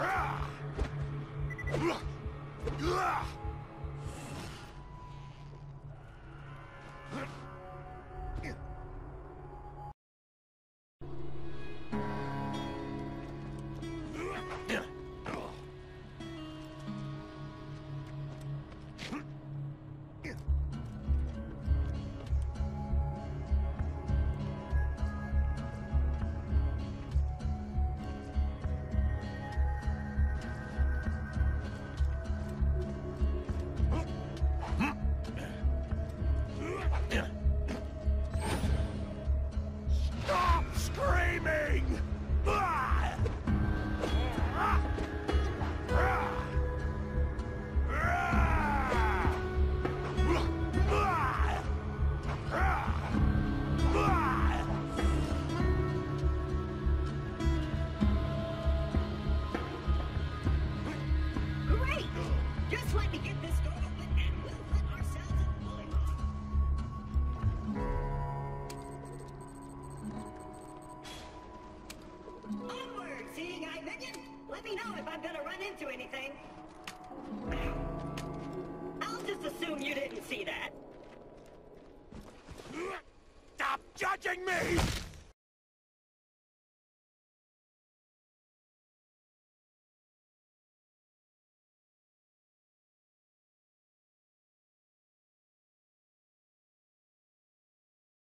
Shut up! No, no, no! Stop screaming! Great! Just let me get this door open and we'll ourselves. Onward, seeing eye minion. Let me know if I'm gonna run into anything. I'll just assume you didn't see that. Stop judging me!